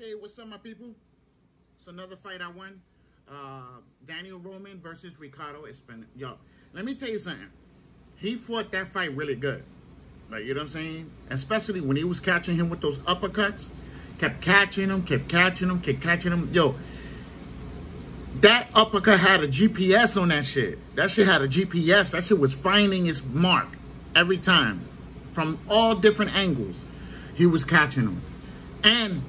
Okay, what's up, my people? It's another fight I won. Uh, Daniel Roman versus Ricardo Espinal. Yo, let me tell you something. He fought that fight really good. Like, you know what I'm saying? Especially when he was catching him with those uppercuts. Kept catching him, kept catching him, kept catching him. Yo, that uppercut had a GPS on that shit. That shit had a GPS. That shit was finding its mark every time. From all different angles, he was catching him. And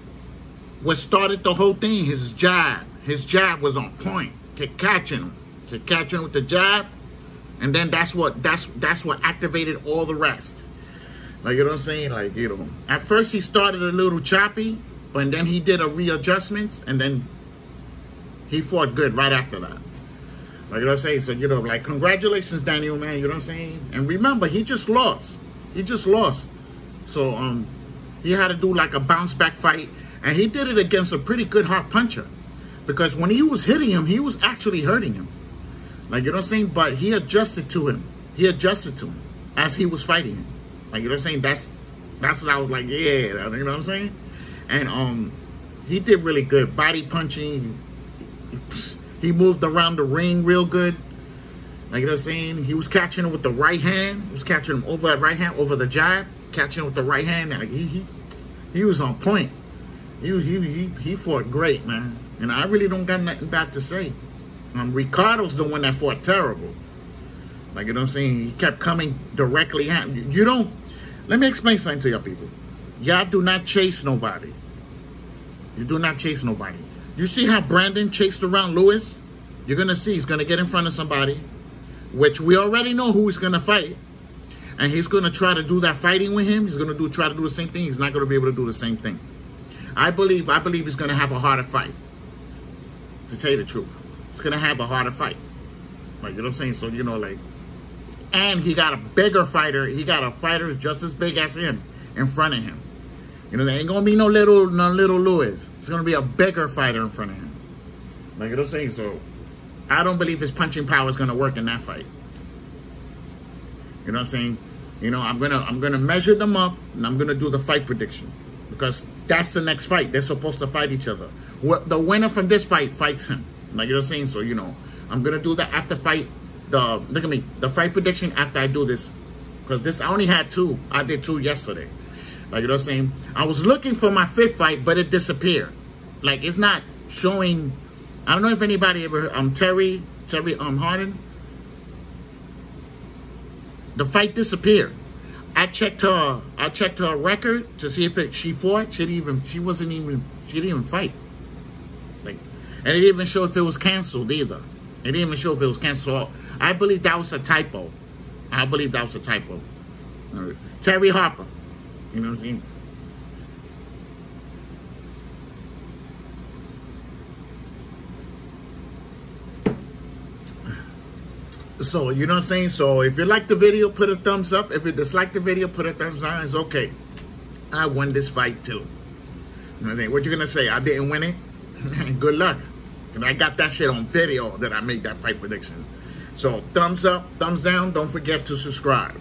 what started the whole thing, his jab. His jab was on point. Kept catching him. Kept catching him with the jab. And then that's what that's that's what activated all the rest. Like you know what I'm saying? Like, you know. At first he started a little choppy, but then he did a readjustments and then he fought good right after that. Like you know what I'm saying? So, you know, like congratulations, Daniel, man, you know what I'm saying? And remember, he just lost. He just lost. So um he had to do like a bounce back fight. And he did it against a pretty good hard puncher. Because when he was hitting him, he was actually hurting him. Like, you know what I'm saying? But he adjusted to him. He adjusted to him as he was fighting him. Like, you know what I'm saying? That's that's what I was like, yeah, you know what I'm saying? And um, he did really good. Body punching. He moved around the ring real good. Like you know what I'm saying? He was catching him with the right hand. He was catching him over that right hand, over the jab, catching him with the right hand. Like he, he, he was on point. He, he, he, he fought great, man. And I really don't got nothing bad to say. Um, Ricardo's the one that fought terrible. Like, you know what I'm saying? He kept coming directly at you. You don't, let me explain something to y'all people. Y'all do not chase nobody. You do not chase nobody. You see how Brandon chased around Lewis? You're going to see he's going to get in front of somebody, which we already know who he's going to fight. And he's going to try to do that fighting with him. He's going to do try to do the same thing. He's not going to be able to do the same thing. I believe I believe he's going to have a harder fight. To tell you the truth, he's going to have a harder fight. Like you know what I'm saying? So you know, like, and he got a bigger fighter. He got a fighter just as big as him in front of him. You know, there ain't gonna be no little no little Lewis. It's gonna be a bigger fighter in front of him. Like you know what I'm saying? So I don't believe his punching power is gonna work in that fight. You know what I'm saying? You know, I'm gonna I'm gonna measure them up and I'm gonna do the fight prediction because that's the next fight. They're supposed to fight each other. The winner from this fight fights him. Like you know saying? So you know, I'm gonna do the after fight. The look at me, the fight prediction after I do this, because this I only had two. I did two yesterday. Like you know saying? I was looking for my fifth fight, but it disappeared. Like it's not showing. I don't know if anybody ever um Terri Terri um Harden. The fight disappeared. I checked her. I checked her record to see if she fought. She didn't even. She wasn't even. She didn't even fight. Like, and it didn't even show if it was canceled either. It didn't even show if it was canceled. I believe that was a typo. I believe that was a typo. Terri Harper. You know what I'm saying? So, you know what I'm saying? So, if you like the video, put a thumbs up. If you dislike the video, put a thumbs down. It's okay. I won this fight too. You know what, what you gonna say? I didn't win it? Good luck. And I got that shit on video that I made that fight prediction. So, thumbs up, thumbs down. Don't forget to subscribe.